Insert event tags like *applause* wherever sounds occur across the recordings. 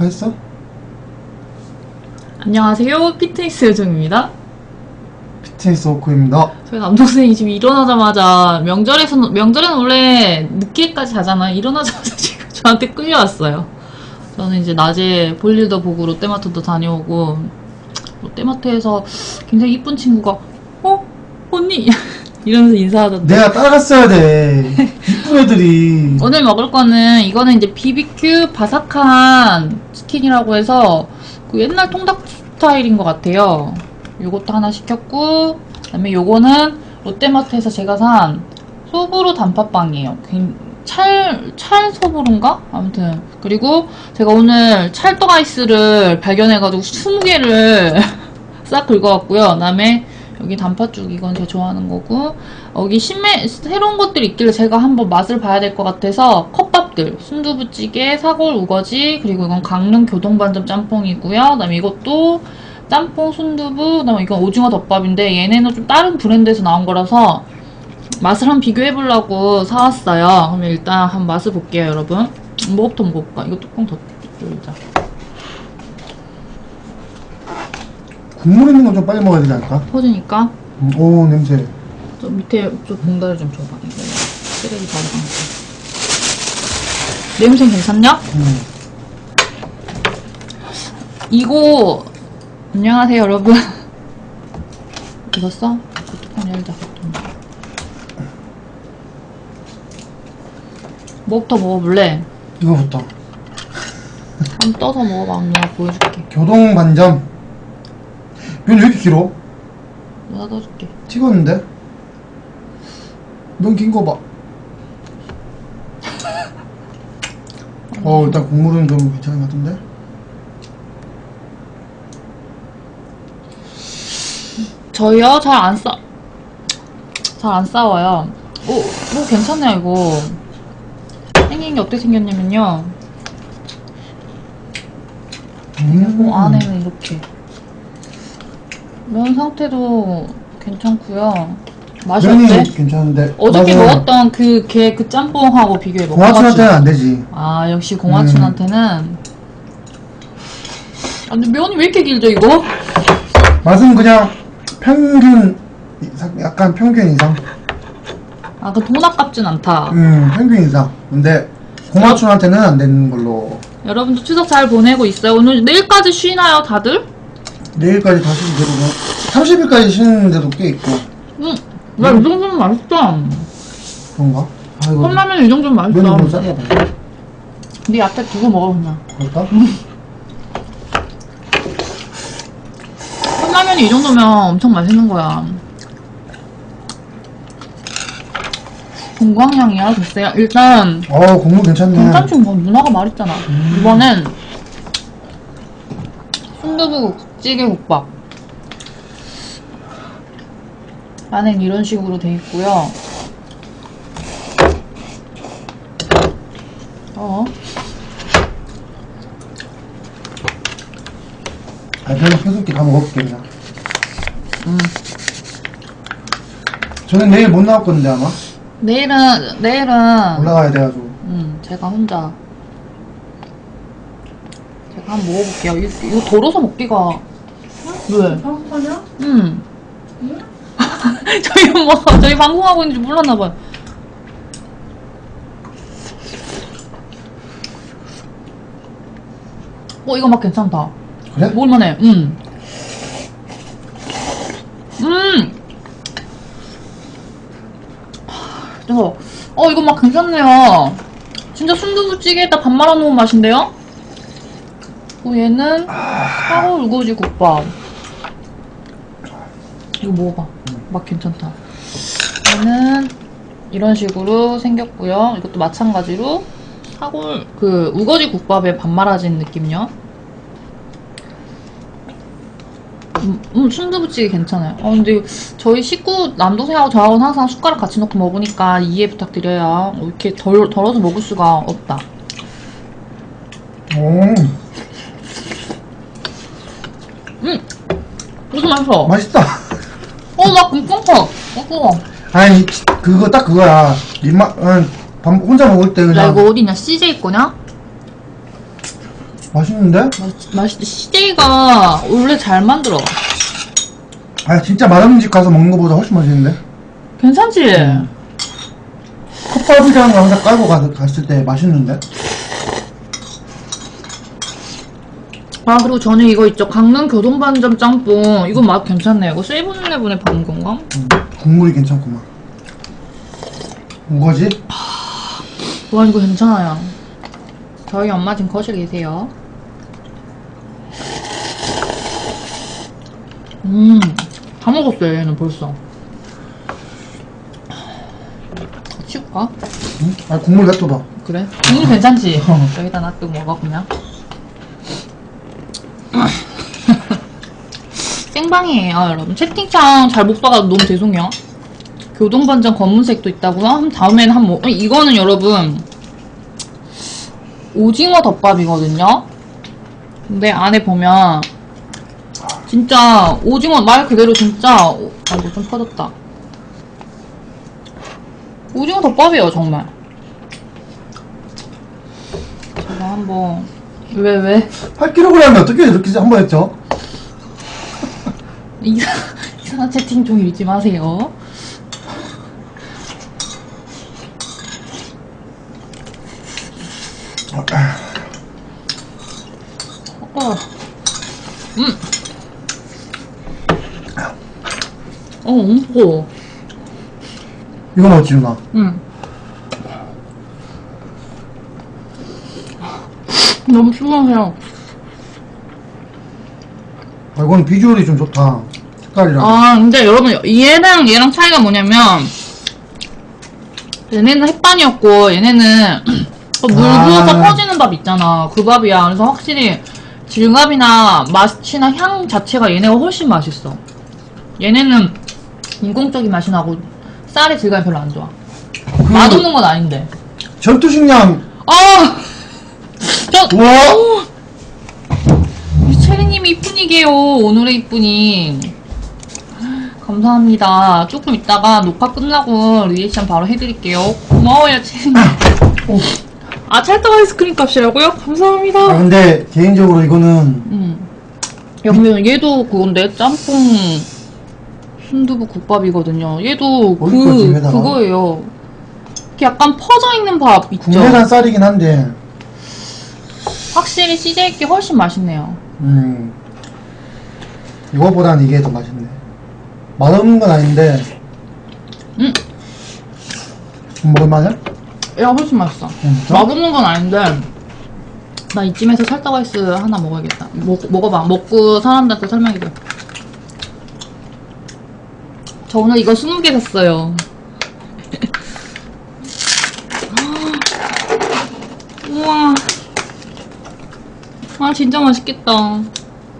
녹화했어? 안녕하세요. 피트니스 요정입니다. 피트니스 워커입니다. 저희 남동생이 지금 일어나자마자 명절에서는 명절에는 원래 늦게까지 자잖아요. 일어나자마자 *laughs* 지금 저한테 끌려왔어요. 저는 이제 낮에 볼일도 보고 롯데마트도 다녀오고 롯데마트에서 굉장히 이쁜 친구가 어 언니 *laughs* 이러면서 인사하던데 내가 따라갔어야 돼. 이쁜 애들이. *laughs* 오늘 먹을 거는 이거는 이제 BBQ 바삭한 치킨이라고 해서 그 옛날 통닭 스타일인 것 같아요. 요것도 하나 시켰고 그다음에 요거는 롯데마트에서 제가 산 소보루 단팥빵이에요. 굉- 찰, 찰 소보루인가? 아무튼 그리고 제가 오늘 찰떡 아이스를 발견해가지고 20개를 *laughs* 싹 긁어왔고요. 그다음에 여기 단팥죽 이건 제가 좋아하는 거고 여기 신메 새로운 것들이 있길래 제가 한번 맛을 봐야 될 것 같아서 컵밥들 순두부찌개 사골 우거지 그리고 이건 강릉 교동반점 짬뽕이고요. 그다음에 이것도 짬뽕 순두부 그다음에 이건 오징어 덮밥인데 얘네는 좀 다른 브랜드에서 나온 거라서 맛을 한번 비교해 보려고 사왔어요. 그럼 일단 한번 맛을 볼게요 여러분. 뭐부터 먹어볼까? 이거 뚜껑 더 열자 국물 있는 건 좀 빨리 먹어야 되지 않을까? 터지니까 음, 오, 냄새. 저 밑에 저 봉다리 좀 줘봐 이거 쓰레기 버리고 냄새 괜찮냐? 음. 이거 안녕하세요 여러분 익었어? 그 뚜껑 열자 뭐부터 먹어볼래? 이거부터. 한번 떠서 먹어봐 언니가 보여줄게 교동 반점. 면왜 이렇게 길어? 내가 떠줄게 찍었는데? 면긴거 봐. *laughs* 어, 일단 국물은 좀 괜찮은 것 같은데? 저희요 잘 안 싸. 잘 안 싸워요. 오, 오 괜찮네요 이거. 생긴 게 어떻게 생겼냐면요. 음. 어, 안에는 이렇게. 면 상태도 괜찮고요. 맛이 면이 어때? 괜찮은데. 어저께 맛은 먹었던 그 걔 그 짬뽕하고 비교해 봐. 공화춘한테는 안 되지. 아 역시 공화춘한테는. 아, 근데 면이 왜 이렇게 길죠 이거? 맛은 그냥 평균 이상, 약간 평균 이상. 아 그 돈 아깝진 않다. 음, 평균 이상. 근데 공화춘한테는 안 되는 걸로. 여러분도 추석 잘 보내고 있어요. 오늘 내일까지 쉬나요 다들? 내일까지 다시 되고 30일까지 쉬는 데도 꽤 있고. 응. 야, 이 정도면 맛있다. 그런가? 아, 이거 컵라면 이 정도면 면이 너무 맛있다. 짜다. 봐. 네 앞에 두고 먹어, 그냥. 그럴까? 컵라면이 이 정도면 엄청 맛있는 거야. 공광향이야, 글쎄요. 일단, 어, 국물 괜찮네. 괜찮지, 뭐, 누나가 말했잖아. 이번엔, 순두부 찌개 국밥. 안엔 이런 식으로 돼 있고요. 어. 아, 그냥 계속 다 먹어볼게, 그냥. 음. 저는 내일 못 나올 건데, 아마. 내일은, 내일은, 올라가야 돼가지고. 음, 제가 혼자. 제가 한번 먹어볼게요. 이거, 이거 덜어서 먹기가. 왜? 방송하냐? 음. *laughs* 저희 뭐, 저희 방송하고 있는지 몰랐나봐요. 어, 이거 맛 괜찮다. 그래? 먹을만해, 음. 음! 그래서, 어, 이거 막 괜찮네요. 진짜 순두부찌개에다 밥 말아 놓은 맛인데요? 어, 얘는 사골 우거지 국밥. 이거 먹어봐. 맛 괜찮다. 얘는 이런 식으로 생겼고요. 이것도 마찬가지로 사골, 그, 우거지 국밥에 밥 말아진 느낌요. 음, 음, 순두부찌개 괜찮아요. 어, 근데 저희 식구, 남동생하고 저하고는 항상 숟가락 같이 넣고 먹으니까 이해 부탁드려요. 어, 이렇게 덜, 덜어서 먹을 수가 없다. 오, 음! 무슨 맛있어? 맛있다. 어, 나 금방 커. 어, 뜨거. 아니, 그거 딱 그거야. 입맛, 응, 밥 혼자 먹을 때 야, 그냥. 이거 어디냐? CJ 거냐? 맛있는데? 맛, 맛있, CJ가 원래 잘 만들어. 아, 진짜 맛없는 집 가서 먹는 것보다 훨씬 맛있는데? 괜찮지? 컵밥이랑 거 항상 깔고 가, 갔을 때 맛있는데? 아, 그리고 저는 이거 있죠. 강릉 교동반점 짬뽕. 이거 맛 괜찮네요. 이거 세븐일레븐에 파는 건가? 음, 국물이 괜찮구만. 뭐지? 와, 이거 괜찮아요. 저희 엄마 지금 거실에 계세요. 음, 다 먹었어요, 얘는 벌써. 치울까? 응? 아, 국물 냅둬봐. 그래? 국물 괜찮지? 여기다 놔두고 먹어, 그냥. 생방이에요, 여러분. 채팅창 잘 못 봐가지고 너무 죄송해요. 교동반전 검은색도 있다고요? 한 다음에는 한 뭐, 어, 이거는 여러분, 오징어 덮밥이거든요? 근데 안에 보면, 진짜, 오징어 말 그대로 진짜, 오- 아이고, 좀 퍼졌다. 오징어 덮밥이에요, 정말. 제가 한번, 왜, 왜? 8kg이 어떻게 이렇게 한 번 했죠? 이상, 이상한 채팅 좀 읽지 마세요. 어. 음. 어, 엄고. 이거 먹지, 누나. 응. 너무 시원해요. 아, 이건 비주얼이 좀 좋다. 색깔이랑. 아, 근데 여러분, 얘랑 얘랑 차이가 뭐냐면, 얘네는 햇반이었고, 얘네는 *clears throat* 물 아. 부어서 퍼지는 밥 있잖아. 그 밥이야. 그래서 확실히 질감이나 맛이나 향 자체가 얘네가 훨씬 맛있어. 얘네는 인공적인 맛이 나고, 쌀의 질감이 별로 안 좋아. 그 맛없는 건 아닌데. 전투식량, 아! 저! 체 이쁜이게요. 오늘의 이쁜이. 감사합니다. 조금 있다가 녹화 끝나고 리액션 바로 해드릴게요. 고마워요. 오. 아, 찰떡 아이스크림 값이라고요? 아, 감사합니다. 근데, 개인적으로 이거는, 음. 야, 근데 얘도 그건데, 짬뽕 순두부 국밥이거든요. 얘도 그, 거지? 그거예요. 이렇게 약간 퍼져 있는 밥 있죠? 국내산 쌀이긴 한데, 확실히 CJ께 훨씬 맛있네요. 음, 이거보단 이게 더 맛있네. 맛없는 건 아닌데, 음. 먹을만해? 얘가 훨씬 맛있어. 진짜? 맛없는 건 아닌데 나 이쯤에서 찰떡 아이스 하나 먹어야겠다. 먹, 먹어봐. 먹고 사람들한테 설명해줘. 저 오늘 이거 20개 샀어요. *laughs* 우와. 아 진짜 맛있겠다.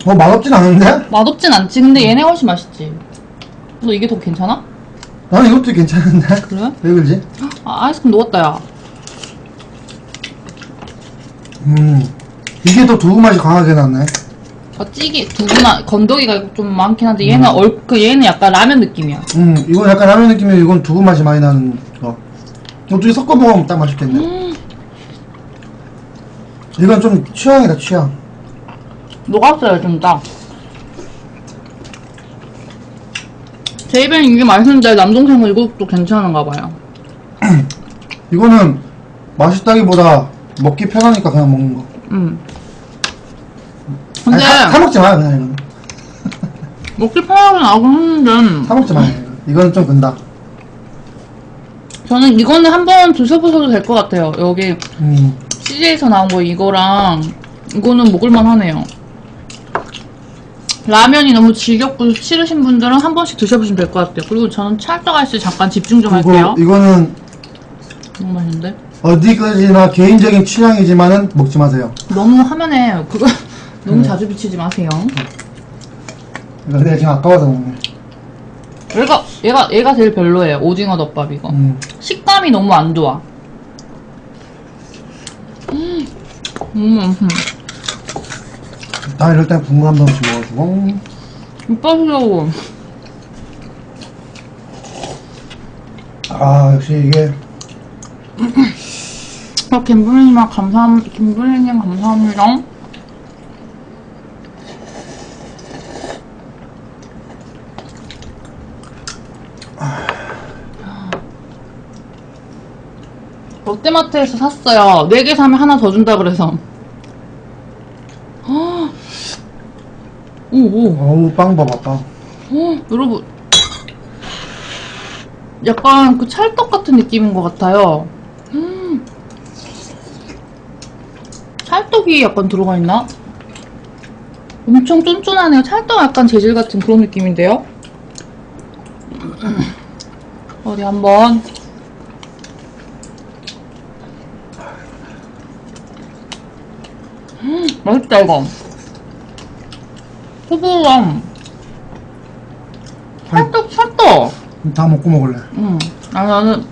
어, 맛없진 않은데? 맛없진 않지. 근데 얘네 훨씬 맛있지. 너 이게 더 괜찮아? 나는 이것도 괜찮은데? 그래? *laughs* 왜 그러지? 아, 아이스크림 녹았다 야. 음, 이게 더 두부 맛이 강하게 나네. 아, 찌개 두부나 건더기가 좀 많긴 한데 얘는 음. 얼그 얘는 약간 라면 느낌이야. 음, 이건 약간 라면 느낌이고 이건 두부 맛이 많이 나는 거. 어떻게 섞어 먹으면 딱 맛있겠네. 음, 이건 좀 취향이다, 취향. 녹았어요 진짜. 제 입에는 이게 맛있는데 남동생은 이것도 괜찮은가 봐요. *clears throat* 이거는 맛있다기보다 먹기 편하니까 그냥 먹는 거. 음. 근데 아니, 사, 사 먹지 마요, 그냥 이거는. *laughs* 먹기 편하긴 하긴 했는데 사 먹지 마요. 이거. 이거는 좀 근다. 저는 이거는 한번 드셔보셔도 될 것 같아요. 여기 음, CJ에서 나온 거 이거랑 이거는 먹을만 하네요. 라면이 너무 질겹고 싫으신 분들은 한 번씩 드셔보시면 될 것 같아요. 그리고 저는 찰떡 아이스 잠깐 집중 좀 할게요. 이거는 너무 맛있는데? 어디까지나 개인적인 취향이지만은 먹지 마세요. 너무 화면에 그거 *laughs* 너무 음. 자주 비치지 마세요. 이거 내가 지금 아까워서 먹네. 얘가 얘가 얘가 제일 별로예요. 오징어 덮밥 이거. 음, 식감이 너무 안 좋아. 음, 음, 음. 나 이럴 때 국물 한 번씩 먹어주고 이뻐서 아 역시 이게 아, 김부리님 감사합 김부리님 감사합니다. 롯데마트에서 샀어요. 4개 사면 하나 더 준다 그래서. 오, 오. 어우, 빵 봐봐, 빵. 어, 여러분. 약간 그 찰떡 같은 느낌인 것 같아요. 음. 찰떡이 약간 들어가 있나? 엄청 쫀쫀하네요. 찰떡 약간 재질 같은 그런 느낌인데요? 어디 한번. 음, 맛있다, 이거. 소보랑 찰떡, 찰떡! 다 먹고 먹을래. 응. 아, 나는,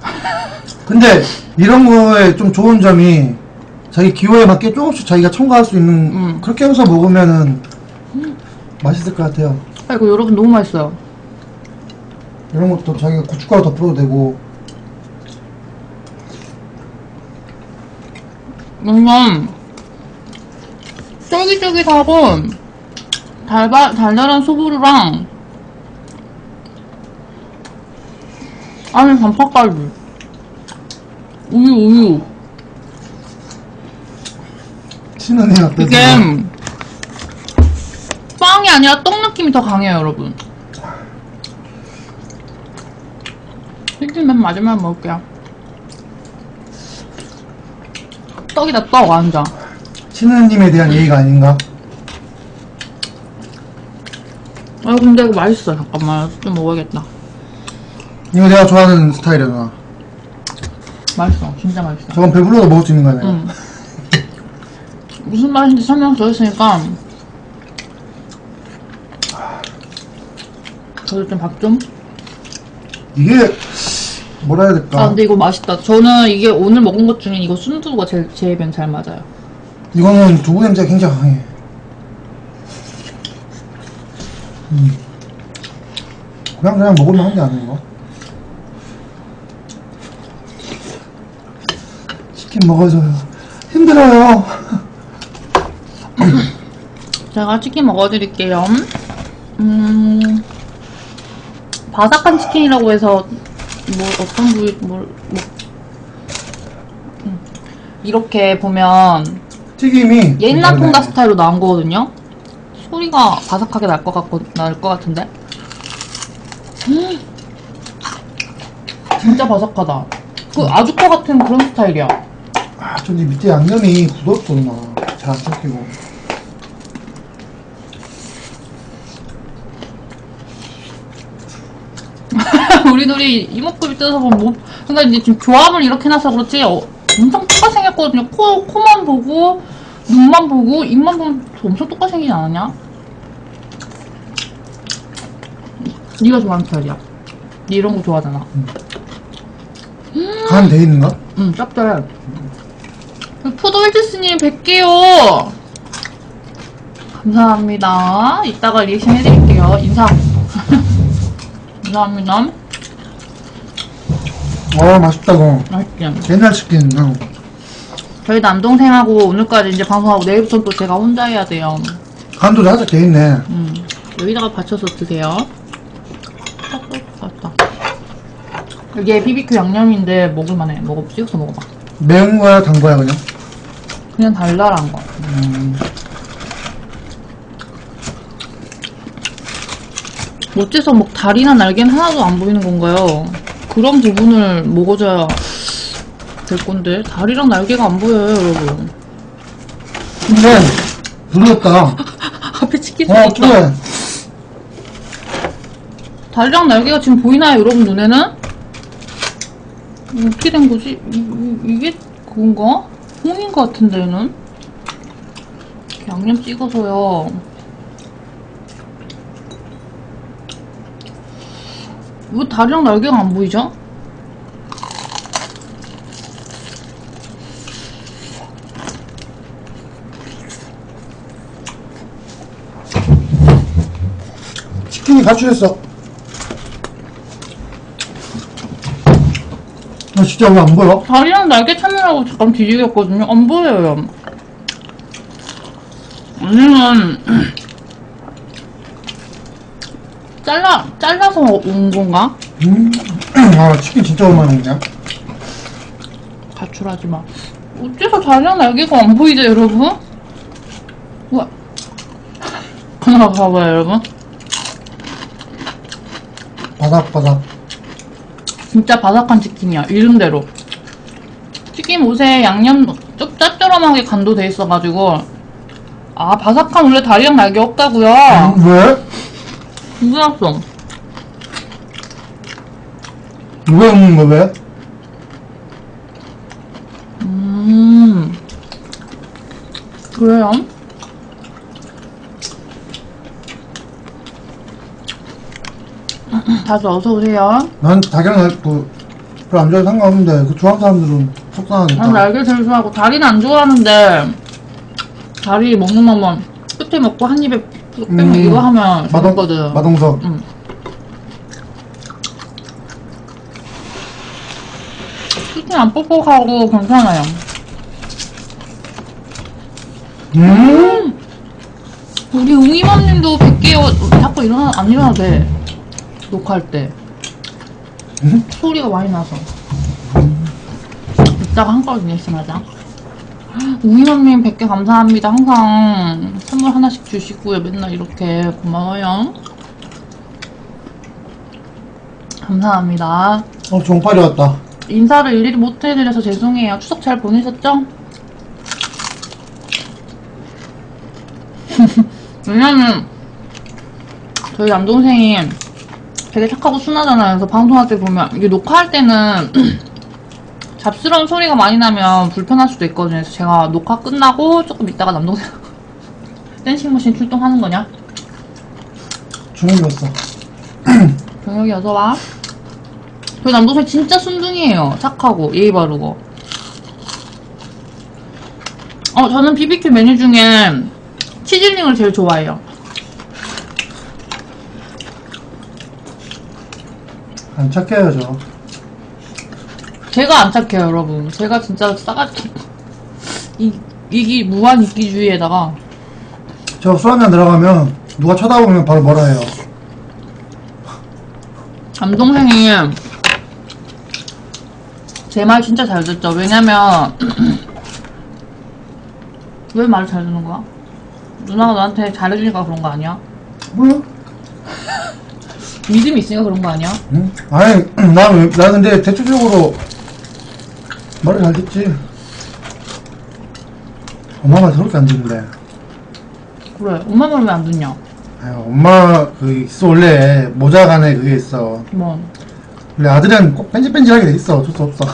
*laughs* 근데 이런 거에 좀 좋은 점이 자기 기호에 맞게 조금씩 자기가 첨가할 수 있는 음. 그렇게 해서 먹으면은 맛있을 것 같아요. 아, 이거 여러분 너무 맛있어요. 이런 것도 자기가 고춧가루 덮어도 되고 뭔가, 쫄깃쫄깃하고, 달바, 달달한 소보루랑, 안에 단팥갈비, 우유, 우유. 신은이 어때? 이게, 빵이 아니라 떡 느낌이 더 강해요, 여러분. 맨 마지막에 먹을게요. 떡이다, 떡, 완전. 신은님에 대한 예의가 아닌가? 아, 근데 이거 맛있어. 잠깐만. 좀 먹어야겠다. 이거 내가 좋아하는 스타일이야. 누나. 맛있어. 진짜 맛있어. 저건 배불러도 먹을 수 있는 거네. 응. 무슨 맛인지 설명 들었으니까. 저도 좀 밥 좀. 이게 뭐라 해야 될까? 아, 근데 이거 맛있다. 저는 이게 오늘 먹은 것 중에 이거 순두부가 제일, 제 입엔 잘 맞아요. 이거는 두부 냄새가 굉장히 강해. 음. 그냥 그냥 먹으면 한 게 아닌가? 치킨 먹어줘요. 힘들어요. *laughs* 제가 치킨 먹어드릴게요. 음, 바삭한 치킨이라고 해서, 뭐, 어떤 부위, 뭘, 뭐, 음. 이렇게 보면, 튀김이 옛날. 통닭 스타일로 나온 거거든요? 소리가 바삭하게 날 것 같고, 날 것 같은데? 음, 진짜 바삭하다. 그 아주커 같은 그런 스타일이야. 아, 저기 밑에 양념이 굳었구나. 잘안 섞이고. *laughs* 우리 둘이 이목구비 뜯어서 보면 뭐, 그러니까 이제 지금 조합을 이렇게 해놔서 그렇지, 어, 엄청 똑같이 생겼거든요. 코, 코만 보고, 눈만 보고, 입만 보면 엄청 똑같이 생기지 않았냐? 네가 좋아하는 스타일이야. 네 이런 거 좋아하잖아. 간돼 있는가? 응, 짭짤해. 푸드월드스님 100개요! 감사합니다. 이따가 리액션 해드릴게요. 인사. *laughs* 감사합니다. 어, 맛있다, 고 맛있지? 옛날 치킨. 응. 저희 남동생하고 오늘까지 이제 방송하고 내일부터는 또 제가 혼자 해야 돼요. 간도 살짝 돼 있네. 음, 여기다가 받쳐서 드세요. 맛있다. 이게 BBQ 양념인데 먹을만해. 먹어, 찍어서 먹어봐. 매운 거야, 단 거야, 그냥? 그냥 달달한 거. 음. 어째서 막 다리나 날개는 하나도 안 보이는 건가요? 그런 부분을 먹어줘야 될 건데 다리랑 날개가 안 보여요, 여러분. 근데, 부드럽다. *laughs* 앞에 치킨 어, 있다. 그래. 다리랑 날개가 지금 보이나요, 여러분 눈에는? 어떻게 된 거지? 이, 이, 게 그건가? 홍인 것 같은데, 얘는? 양념 찍어서요. 왜 다리랑 날개가 안 보이죠? 가출했어. 아, 진짜 왜 안 보여? 다리랑 날개 찾느라고 잠깐 뒤지겠거든요. 안 보여요. 아니면 *clears throat* 잘라 잘라서 온 건가? 음, *clears throat* 아, 치킨 진짜 오랜만에 먹냐? 가출하지 마. 어째서 자랑 날개가 안 보이죠, 여러분? 우와. 하나 *laughs* 봐봐요, 여러분. 바삭바삭. 진짜 바삭한 치킨이야, 이름대로. 치킨 옷에 양념 좀 짭조름하게 간도 돼 있어가지고. 아, 바삭한 원래 다리랑 날개 없다고요? 음, 왜? 몰랐어. 왜 없는 거 왜? 음. 그래요? 다들 어서 오세요. 난 닭이랑 그 별로 안 좋아해서 상관없는데 그 좋아하는 사람들은 속상하겠다. 난 날개 제일 좋아하고 다리는 안 좋아하는데 다리 먹는 것만 끝에 먹고 한 입에 뚝 빼면 음. 이거 하면 마동, 재밌거든. 마동석. 응. 치킨 안 뻑뻑하고 괜찮아요. 음. 우리 웅이맘님도 100개 자꾸 일어나 안 일어나도 돼. 녹화할 때. 음? 소리가 많이 나서. 이따가 한꺼번에 내심하자. 웅이맘님 100개 감사합니다. 항상 선물 하나씩 주시고요. 맨날 이렇게 고마워요. 감사합니다. 어, 종파리 왔다. 인사를 일일이 못 해드려서 죄송해요. 추석 잘 보내셨죠? *laughs* 왜냐면 저희 남동생이 되게 착하고 순하잖아요. 그래서 방송할 때 보면 이게 녹화할 때는 *clears throat* 잡스러운 소리가 많이 나면 불편할 수도 있거든요. 그래서 제가 녹화 끝나고 조금 있다가 남동생 *laughs* 댄싱 머신 출동하는 거냐? 중국이 왔어. 병혁이 어서 와. 저희 남동생 진짜 순둥이에요. 착하고 예의 바르고. 어 저는 BBQ 메뉴 중에 치즈링을 제일 좋아해요. 안 착해요, 저. 제가 안 착해요, 여러분. 제가 진짜 싸가지 이 이기 무한 이기주의에다가 저술 한잔 들어가면 누가 쳐다보면 바로 뭐라 해요. 남동생이 제 말 진짜 잘 듣죠. 왜냐면 *clears throat* 왜 말을 잘 듣는 거야? 누나가 너한테 잘해주니까 그런 거 아니야? 뭐야? 믿음이 있으니까 그런 거 아니야? 응? 아니, 나, 왜- 나 근데 대체적으로 말을 잘 듣지. 엄마가 저렇게 안 듣는데. 그래. 엄마 말왜 안 듣냐? 아유, 엄마, 그, 있어, 원래, 모자 간에 그게 있어. 뭐. 원래 아들은 꼭 뺀질뺀질하게 돼 있어. 어쩔 수 없어.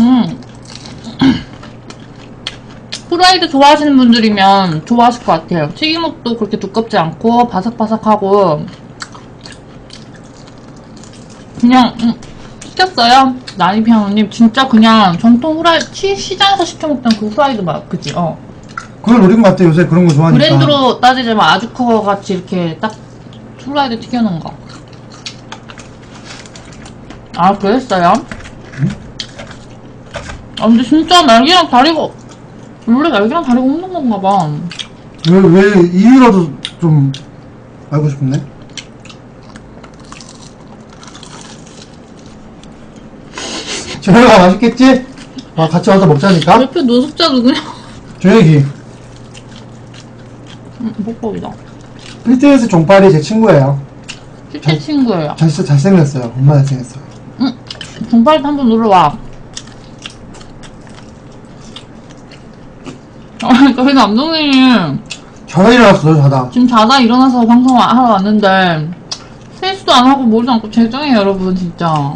음. 프라이드 좋아하시는 분들이면 좋아하실 것 같아요. 튀김옷도 그렇게 두껍지 않고 바삭바삭하고 그냥 음, 시켰어요. 나이피아노님 진짜 그냥 정통 후라이 치 시장에서 시켜 먹던 그 후라이드 맛 그지? 어. 그걸 노린 것 같아. 요새 그런 거 좋아하니까. 브랜드로 따지자면 아주커 같이 이렇게 딱 후라이드 튀겨놓은 거. 아 그랬어요? 아 근데 진짜 날개랑 다리가 원래 날개랑 다리가 없는 건가 봐. 왜, 왜, 이유라도 좀 알고 싶네. 저녁가 맛있겠지? 아, 같이 와서 먹자니까? 옆에 노숙자 누구냐? 저녁이. 음, 뽀뽀이다. 필트에서 종빨이 제 친구예요. 실제 친구예요. 잘, 잘생겼어요. 엄마 잘생겼어요. 중팔 한번 놀러 와. 아, 저희 남동생이 자다 일어났어요, 자다. 지금 자다 일어나서 방송 하러 왔는데 세수도 안 하고 머리도 안 감고 죄송해요 여러분 진짜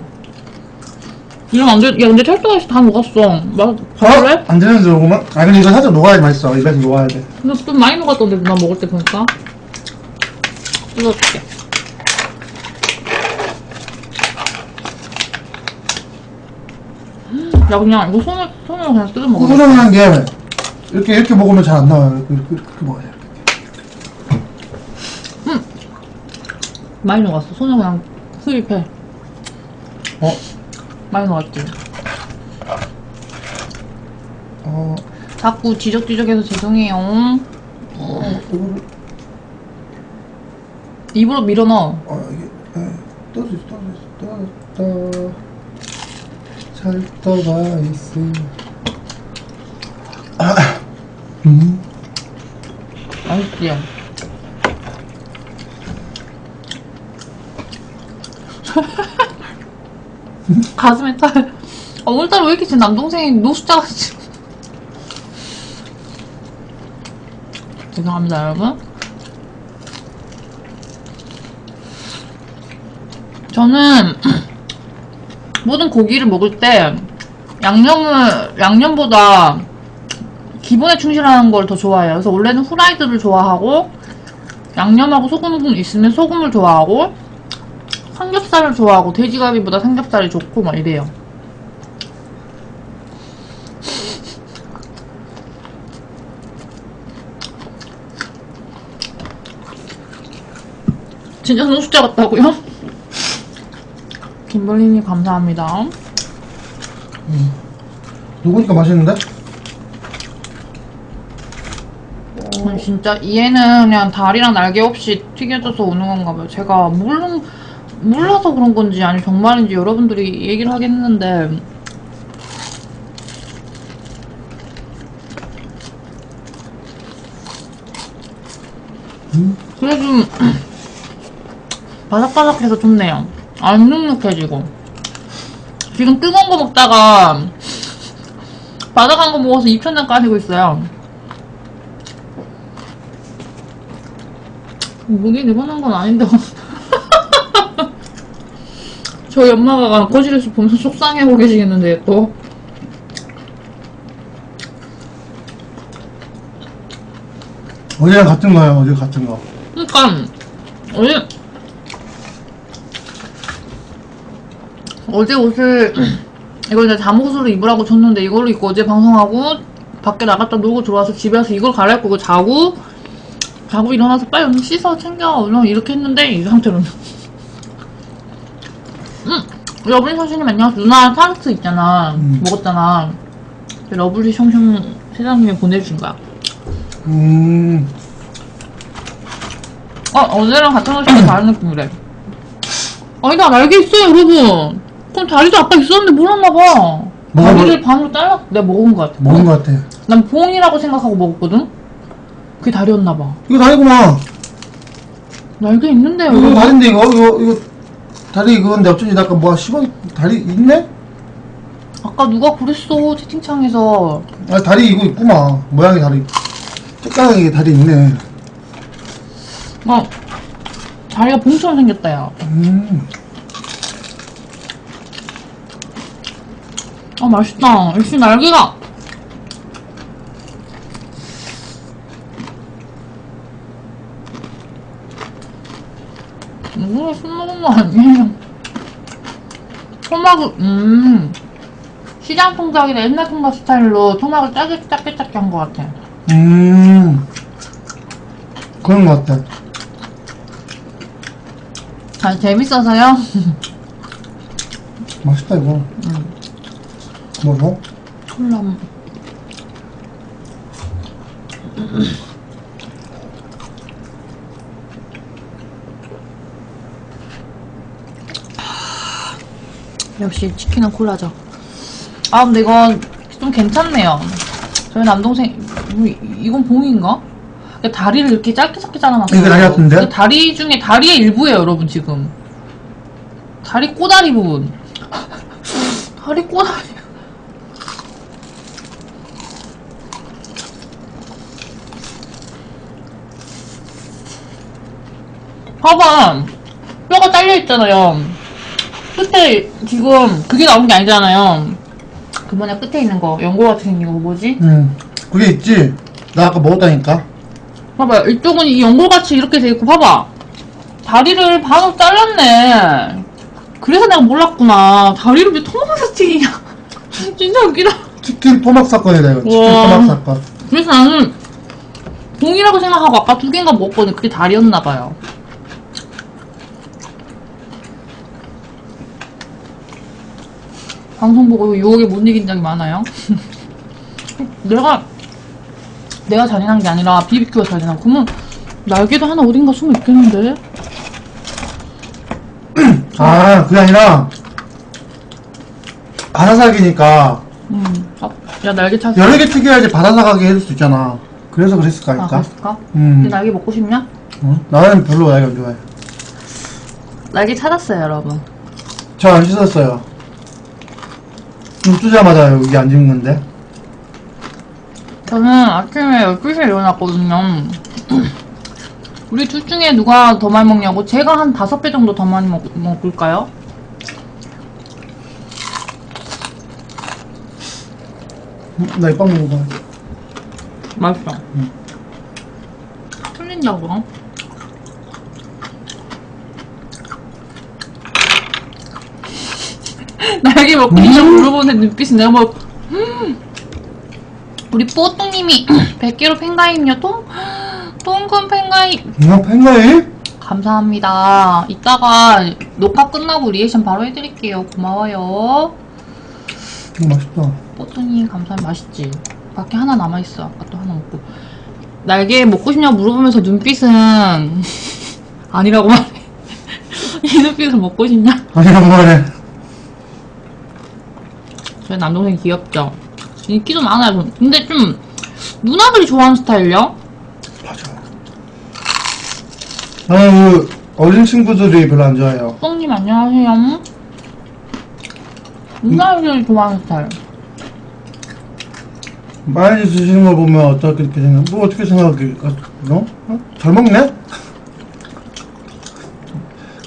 이러면 안 돼. 야 근데 철도가시 다 녹았어 막 그래? 안 되는 줄 오구만? 아, 근데 이거 살짝 녹아야 맛있어. 입에서 녹아야 돼. 근데 좀 많이 녹았던데 누나 먹을 때 보니까 뜯어줄게 야 그냥 이거 손을 손으로 그냥 뜯어 먹어 꾸준한 게, 이렇게, 이렇게 먹으면 잘 안 나와요. 이렇게, 이렇게, 먹어야 돼. 많이 녹았어. 손을 그냥 흡입해. 어, 많이 녹았지. 어, 자꾸 지적지적해서 죄송해요. 어, 이거, 입으로 밀어넣어. 어, 이게, 떠져 떠져 떠져 잘 떠가 있어 아, 음 맛있지? *laughs* 가슴에 탈. 어, 오늘따라 왜 이렇게 제 남동생이 노숙자가 지 죄송합니다, 여러분. 저는 *clears throat* 모든 고기를 먹을 때 양념을, 양념보다 기본에 충실하는 걸 더 좋아해요. 그래서 원래는 후라이드를 좋아하고 양념하고 소금 있으면 소금을 좋아하고 삼겹살을 좋아하고 돼지갈비보다 삼겹살이 좋고 막 이래요. 진짜 노숙자 같다고요? 김벌리님 감사합니다. 누구니까 맛있는데? 아니, 진짜 얘는 그냥 다리랑 날개 없이 튀겨져서 오는 건가 봐요. 제가 모르, 몰라서 그런 건지 아니 정말인지 여러분들이 얘기를 하겠는데 그래 좀 바삭바삭해서 좋네요. 안 눅눅해지고 지금 뜨거운 거 먹다가 바삭한 거 먹어서 입천장 까지고 있어요. 목이 늘어난 건 아닌데. *laughs* 저희 엄마가 거실에서 보면서 속상해하고 계시겠는데, 또. 어제랑 같은 거야 어제 같은 거 그니까, 어제, 어제 옷을, *clears throat* 이걸 이제 잠옷으로 입으라고 줬는데, 이걸로 입고 어제 방송하고, 밖에 나갔다 놀고 들어와서 집에 와서 이걸 갈아입고 자고, 자고 일어나서 빨리 얼른 씻어 챙겨 얼른 이렇게 했는데 이 상태로는. 응 러블리 선생님 안녕하세요 누나 타르트 있잖아. 음. 먹었잖아. 그 러블리 숑숑 세상님이 보내주신 거야. 음. 어 어제랑 같은 옷이 다른 느낌이래. 아니다 날개 있어요 여러분. 그럼 다리도 아까 있었는데 몰랐나봐. 다리를 반으로 잘라 내가 먹은 거 같아. 먹은 거 같아. 난 봉이라고 생각하고 먹었거든 그게 다리였나봐. 이거 다리구만. 날개 있는데 이거 여러분 다리인데 이거? 이거 이거 다리 그건데 어쩐지 나 아까 뭐야 씹어 다리 있네? 아까 누가 그랬어 채팅창에서. 아 다리 이거 있구만. 모양이 다리 쬐까하게 다리 있네. 어 다리가 봉처럼 생겼다 야. 음. 아 맛있다. 역시 날개가 이거 술 먹은 거 아니에요? 토막을 음. 시장 통닭이라 옛날 통닭 스타일로 토막을 짜게 작게 작게 한거 같아. 음. 그런 거 같아. 아 재밌어서요? *laughs* 맛있다 이거. 음. 뭐죠? 콜람 역시 치킨은 콜라죠. 아 근데 이건 좀 괜찮네요. 저희 남동생 뭐, 이- 이건 봉인가? 다리를 이렇게 짧게 짧게 잘라놨어요. 이거 다리 같은데? 그 다리 중에 다리의 일부예요, 여러분 지금. 다리 꼬다리 부분. *laughs* 다리 꼬다리. 봐봐. 뼈가 잘려 있잖아요. 끝에 지금 그게 나온 게 아니잖아요. 그 뭐냐 끝에 있는 거 연골 같이 생긴 거 뭐지? 음 그게 있지 나 아까 먹었다니까 봐봐 이쪽은 이 연골 같이 이렇게 돼 있고 봐봐 다리를 반으로 잘랐네. 그래서 내가 몰랐구나. 다리를 왜 토마토 튀기냐? *laughs* 진짜 웃기다. 치킨 토막 사건이다 이거 치킨 우와. 토막 사건 그래서 나는 봉이라고 생각하고 아까 두 개인가 먹었거든. 그게 다리였나봐요. 방송 보고 유혹에 못 이긴 적이 많아요. 내가 내가 잔인한 게 아니라 BBQ가 잔인하고 그러면 날개도 하나 어딘가 숨어 있겠는데? 아, 그게 아니라, 바사삭이니까, 음. 어, 야, 날개 찼어. 여러 개 튀겨야지 바사삭하게 해줄 수 있잖아. 그래서 그랬을까, 아, 니까 갔을까? 음. 근데 날개 먹고 싶냐? 어? 나는 별로 날개 안 좋아해. 날개 찾았어요, 여러분. 저 안 씻었어요. 눈 뜨자마자 여기 앉은 건데. 저는 아침에 12시에 일어났거든요. *clears throat* 우리 둘 중에 누가 더 많이 먹냐고? 제가 한 다섯 배 정도 더 많이 먹, 먹을까요? 음, 나이 빵 먹어봐. 맛있어. 틀린다고? 날개 먹고 싶냐 물어보는 눈빛이 내가 뭐 음. 우리 뽀뚱님이 100개로 팬가입요 통 통금 팬가입 이거 팬가이? 감사합니다. 이따가 녹화 끝나고 리액션 바로 해드릴게요. 고마워요. 이거 맛있다. 뽀뚱이 감사합니다. 맛있지? 밖에 하나 남아있어. 아까 또 하나 먹고. 날개 먹고 싶냐고 물어보면서 눈빛은 *laughs* 아니라고 말해. *laughs* 이 눈빛은 먹고 싶냐? 아니란 말해. 저희 남동생 귀엽죠? 인기도 많아요. 좀. 근데 좀 누나들이 좋아하는 스타일이요? 맞아. 나는 그, 어린 친구들이 별로 안 좋아해요. 뽕님 안녕하세요. 누나들이 좋아하는 스타일. 많이 드시는 걸 보면 어떻게 생각, 뭐 어떻게 생각해? 너? 어? 잘 먹네?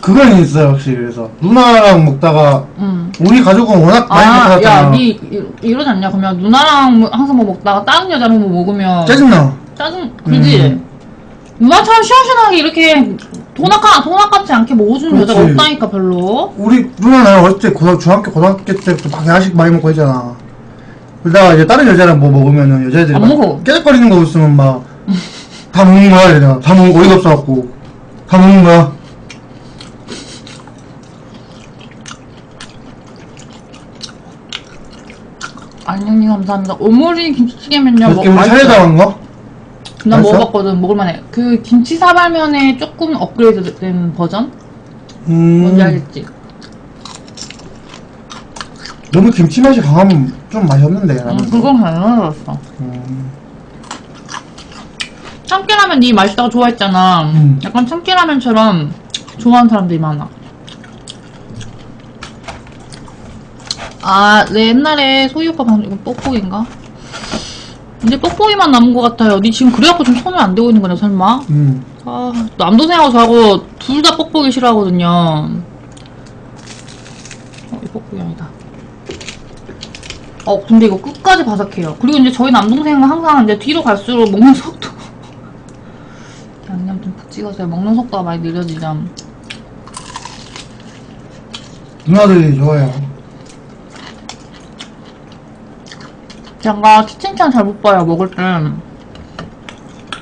그건 있어요, 확실히. 그래서. 누나랑 먹다가, 응. 우리 가족은 워낙 많이 아, 먹었잖아. 야, 니 이- 이러지 않냐? 그러면 누나랑 뭐 항상 뭐 먹다가 다른 여자랑 뭐 먹으면 짜증나. 짜증 그지? 음. 누나처럼 시원시원하게 이렇게 돈 아까 돈 아깝지 않게 먹어주는 여자가 그렇지. 없다니까 별로. 우리 누나 나랑 어릴 때 고등, 중학교, 고등학교 때부터 막 야식 많이 먹고 했잖아. 그러다가 이제 다른 여자랑 뭐 먹으면은 여자애들이 안 막. 깨작거리는 거 있으면 막 *laughs* 다 먹는 거야 이래가 다 먹는 거 어이가 없어갖고 다 먹는 거야 안녕님 감사합니다. 오모리 김치찌개면요. 이렇게 우리 맛있어요. 사이다 간 거? 난 맛있어? 먹어봤거든. 먹을만해. 그 김치 사발면에 조금 업그레이드된 버전? 뭔지 음 알겠지? 너무 김치 맛이 강하면 좀 맛이 없는데 응, 라면 그건 잘만들었어 음, 참깨라면 니 맛있다고 좋아했잖아. 음. 약간 참깨라면처럼 좋아하는 사람들이 많아. 아, 내 옛날에 소희 오빠 방송, 이거 뽁뽁인가? 근데 뽁뽁이만 남은 것 같아요. 니 지금 그래갖고 좀 손을 안 대고 있는 거냐, 설마? 음. 아, 남동생하고 저하고 둘 다 뽁뽁이 싫어하거든요. 어, 이 뽁뽁이 아니다. 어, 근데 이거 끝까지 바삭해요. 그리고 이제 저희 남동생은 항상 이제 뒤로 갈수록 먹는 속도. *laughs* 양념 좀 푹 찍어서 먹는 속도가 많이 느려지죠. 누나들이 좋아해요 제가 키친찬 잘못 봐요, 먹을 때.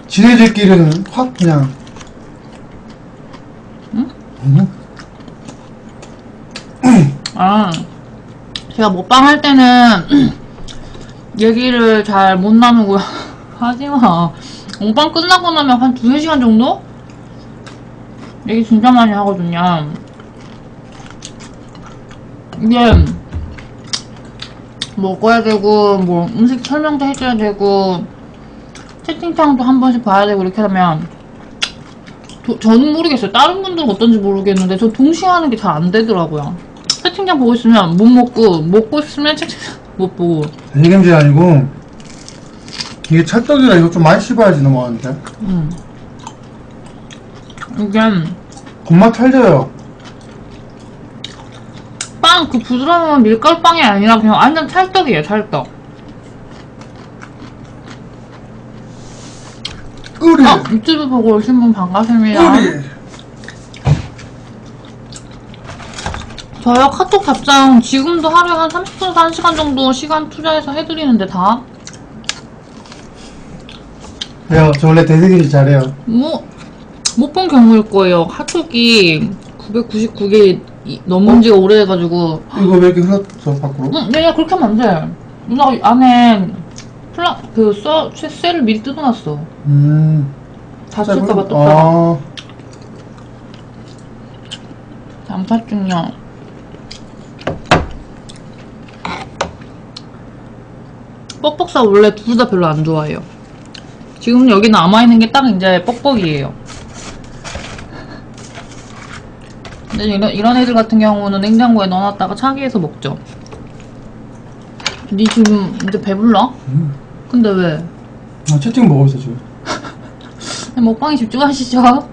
지네들끼리는 확 그냥 응? 음? *clears throat* 아, 제가 먹방 할 때는 *clears throat* 얘기를 잘 못 나누고요. *laughs* 하지마. 먹방 끝나고 나면 한 두세 시간 정도? 얘기 진짜 많이 하거든요. 이게, 먹어야 되고, 뭐, 음식 설명도 해줘야 되고, 채팅창도 한 번씩 봐야 되고, 이렇게 하면, 도- 저는 모르겠어요. 다른 분들은 어떤지 모르겠는데, 저 동시에 하는 게 잘 안 되더라고요. 채팅창 보고 있으면 못 먹고, 먹고 있으면 채팅창 *laughs* 못 보고. 달리김질 아니고 이게 찰떡이라 이거 좀 많이 씹어야지 넘어가는데 음. 이게, 겁나 찰져요 빵, 그 부드러운 밀가루빵이 아니라 그냥 완전 찰떡이에요, 찰떡. 으리 아, 유튜브 보고 오신 분 반갑습니다. 으리 저요, 카톡 답장 지금도 하루에 한 30분에서 1시간 정도 시간 투자해서 해드리는데 다? 왜요? 저 원래 대세김질 잘해요 뭐, 못 본 경우일 거예요. 카톡이 999개 넘은 지가 오래돼가지고. 이거 왜 이렇게 흘렀어 밖으로? 응, 내가 그렇게 하면 안 돼. 누나가 안에 플라, 그, 써, 쇠, 쇠를 미리 뜯어놨어. 음다 쓸까봐 떴다가. 아, 단팥죽요. 뻑뻑사 원래 둘 다 별로 안 좋아해요. 지금 여기 남아있는 게 딱 이제 뻑뻑이에요. 근데 이런, 이런 애들 같은 경우는 냉장고에 넣어놨다가 차게해서 먹죠. 니 지금 이제 배불러? 음. 근데 왜? 아, 채팅 먹고 있어, 지금. *laughs* 먹방에 집중하시죠. *laughs*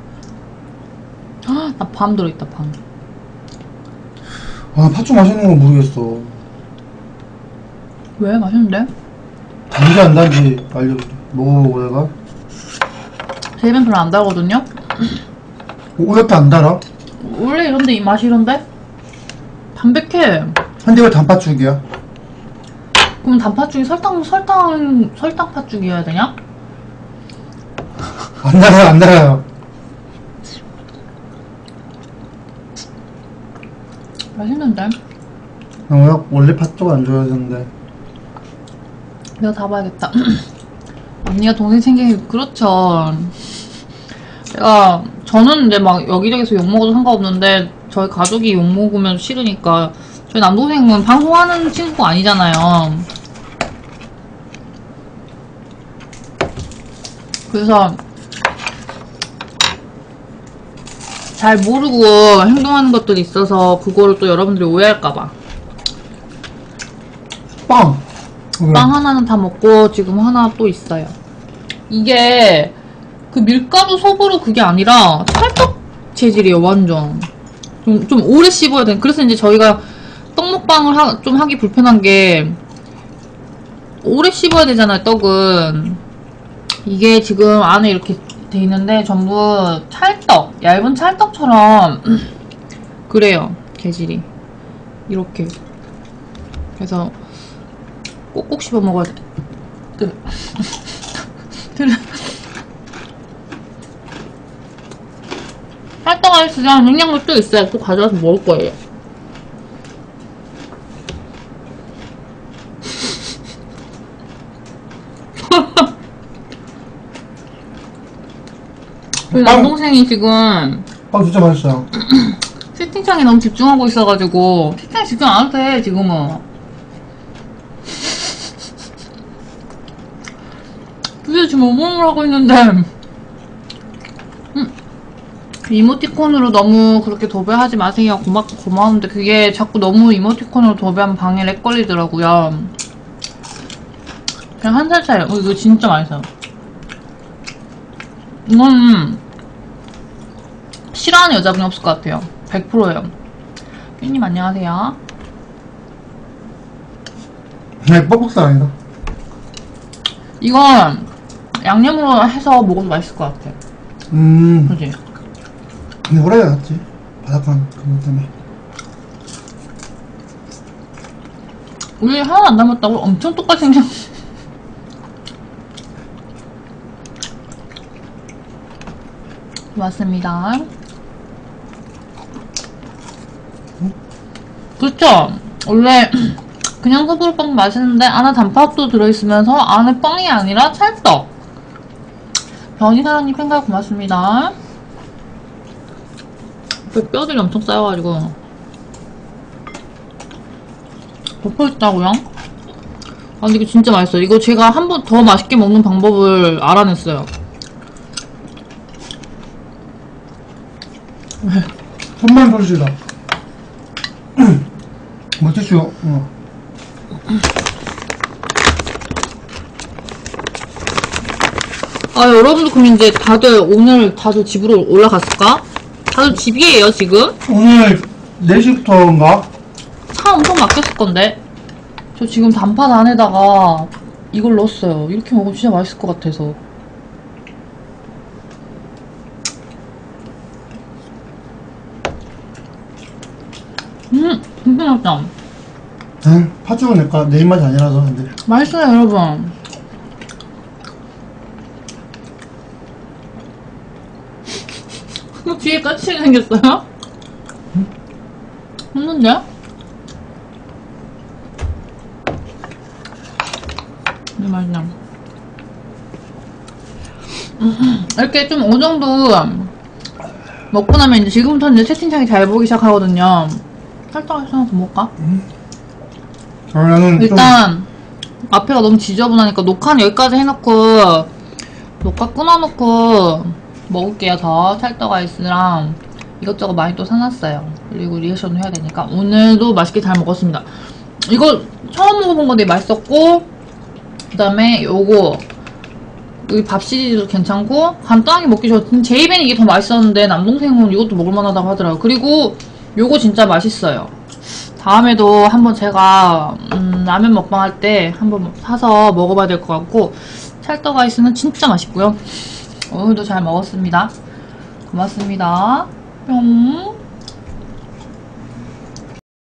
아, 나밤 들어있다, 밤. 아, 팥죽 맛있는 거 모르겠어. 왜? 맛있는데? 단지 안 단지 알려줘. 먹어보고 내가. 제 입엔 별로 안 달거든요? 오엽도 안 달아? 원래 이런데 이 맛이 이런데? 담백해. 근데 왜 단팥죽이야? 그럼 단팥죽이 설탕, 설탕, 설탕 팥죽이어야 되냐? *laughs* 안 달아요, 안 달아요. 맛있는데? 어, 원래 팥죽 안 좋아해야 되는데. 내가 다 봐야겠다. *clears throat* 언니가 동생 생기기, 그렇죠. 제가, 저는 이제 막 여기저기서 욕먹어도 상관없는데, 저희 가족이 욕먹으면 싫으니까, 저희 남동생은 방송하는 친구가 아니잖아요. 그래서, 잘 모르고 행동하는 것들이 있어서, 그거를 또 여러분들이 오해할까봐. 빵! 빵 하나는 다 먹고 지금 하나 또 있어요. 이게 그 밀가루 소보로 그게 아니라 찰떡 재질이에요, 완전. 좀, 좀 오래 씹어야 돼. 그래서 이제 저희가 떡 먹방을 하, 좀 하기 불편한 게 오래 씹어야 되잖아요, 떡은. 이게 지금 안에 이렇게 돼 있는데 전부 찰떡, 얇은 찰떡처럼 *clears throat* 그래요, 재질이. 이렇게. 그래서 꼭꼭 씹어 먹어야 돼. *laughs* 찰떡 아이스랑 냉장고에 또 있어요. 또 가져와서 먹을 거예요. *laughs* 우리 빵. 남동생이 지금 빵 진짜 맛있어요. *clears throat* 채팅창에 너무 집중하고 있어가지고 채팅에 집중 안 해도 돼 지금은 *laughs* 지금 오버를 하고 있는데 음, 이모티콘으로 너무 그렇게 도배하지 마세요 고마, 고마운데 그게 자꾸 너무 이모티콘으로 도배하면 방에 lag 걸리더라고요 그냥 한 살 차이 어, 이거 진짜 맛있어요 이거는 싫어하는 여자분이 없을 것 같아요. 100%예요. 삐님 안녕하세요. 네, 뻑뻑살 아니다. 이건 양념으로 해서 먹어도 맛있을 것 같아. 음, 그지? 근데 오래 갔지. 바삭한 그것 때문에. 우리 하나 안 닮았다고 엄청 똑같이 생겼 맞습니다. 그렇죠. 원래 그냥 소보로빵 맛있는데 안에 단팥도 들어있으면서 안에 빵이 아니라 찰떡. 변희사랑님 팬가 고맙습니다. 그 뼈들이 엄청 쌓여가지고 덮어있다고요? 아 근데 이거 진짜 맛있어요. 이거 제가 한 번 더 맛있게 먹는 방법을 알아냈어요. 솔직이다. 뭐 티슈, 어. 아 여러분들 그럼 이제 다들 오늘 다들 집으로 올라갔을까? 다들 집이에요 지금? 오늘 4시부터인가? 차 엄청 막혔을 건데. 저 지금 단팥 안에다가 이걸 넣었어요. 이렇게 먹으면 진짜 맛있을 것 같아서. 음 진짜 맛있다. 응, 팥죽은 내가 내 입맛이 아니라서 근데. 맛있어요 여러분 뒤에 까치가 생겼어요? 없는데? 근데 맛있냐 이렇게 좀 어느 정도 먹고 나면 이제 지금부터 이제 채팅창이 잘 보기 시작하거든요. 살짝 더 먹을까? 아, 나는 좀 일단 앞에가 너무 지저분하니까 녹화는 여기까지 해놓고 녹화 끊어놓고 먹을게요. 더 찰떡 아이스랑 이것저것 많이 또 사놨어요. 그리고 리액션도 해야 되니까 오늘도 맛있게 잘 먹었습니다. 이거 처음 먹어본 건데 맛있었고 그 다음에 요거 여기 밥 시리즈도 괜찮고 간단하게 먹기 좋은 제 입에는 이게 더 맛있었는데 남동생은 이것도 먹을만하다고 하더라고요. 그리고 요거 진짜 맛있어요. 다음에도 한번 제가 음, 라면 먹방 할 때 한번 사서 먹어봐야 될 것 같고 찰떡 아이스는 진짜 맛있고요. 오늘도 잘 먹었습니다. 고맙습니다. 뿅.